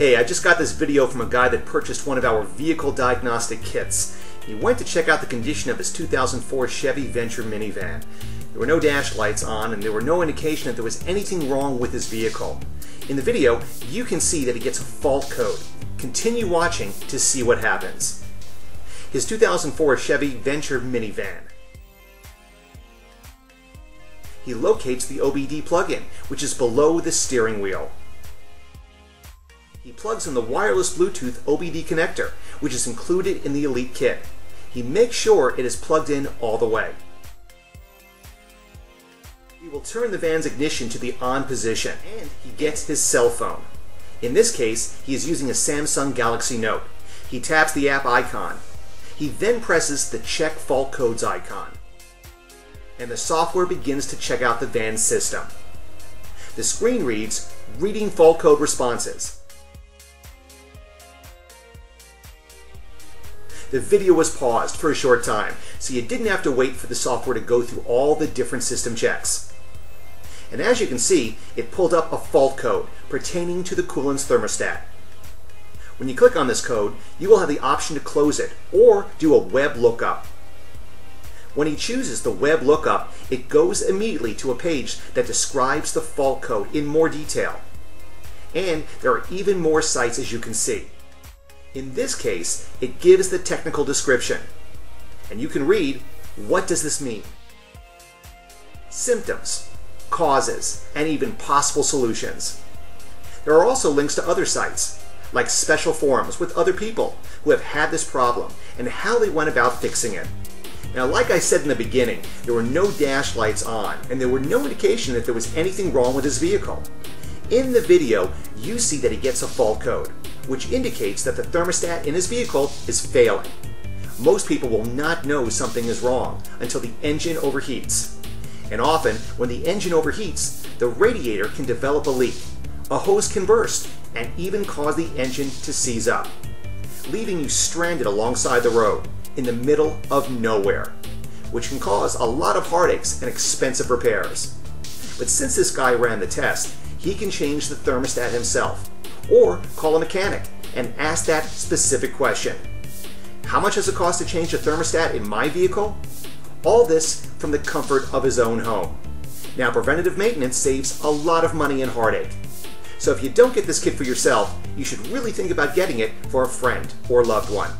Hey, I just got this video from a guy that purchased one of our vehicle diagnostic kits. He went to check out the condition of his 2004 Chevy Venture minivan. There were no dash lights on and there were no indication that there was anything wrong with his vehicle. In the video, you can see that he gets a fault code. Continue watching to see what happens. His 2004 Chevy Venture minivan. He locates the OBD plug-in, which is below the steering wheel. He plugs in the wireless Bluetooth OBD connector, which is included in the Elite kit. He makes sure it is plugged in all the way. He will turn the van's ignition to the on position, and he gets his cell phone. In this case, he is using a Samsung Galaxy Note. He taps the app icon. He then presses the Check Fault Codes icon. And the software begins to check out the van's system. The screen reads, Reading Fault Code Responses. The video was paused for a short time, so you didn't have to wait for the software to go through all the different system checks. And as you can see, it pulled up a fault code pertaining to the coolant's thermostat. When you click on this code, you will have the option to close it or do a web lookup. When he chooses the web lookup, it goes immediately to a page that describes the fault code in more detail. And there are even more sites as you can see. In this case, it gives the technical description. And you can read, what does this mean? Symptoms, causes, and even possible solutions. There are also links to other sites, like special forums with other people who have had this problem and how they went about fixing it. Now, like I said in the beginning, there were no dash lights on, and there were no indication that there was anything wrong with his vehicle. In the video, you see that he gets a fault code which indicates that the thermostat in his vehicle is failing. Most people will not know something is wrong until the engine overheats. And often, when the engine overheats, the radiator can develop a leak. A hose can burst and even cause the engine to seize up, leaving you stranded alongside the road in the middle of nowhere, which can cause a lot of heartaches and expensive repairs. But since this guy ran the test, he can change the thermostat himself or call a mechanic and ask that specific question. How much does it cost to change the thermostat in my vehicle? All this from the comfort of his own home. Now, preventative maintenance saves a lot of money and heartache. So if you don't get this kit for yourself, you should really think about getting it for a friend or loved one.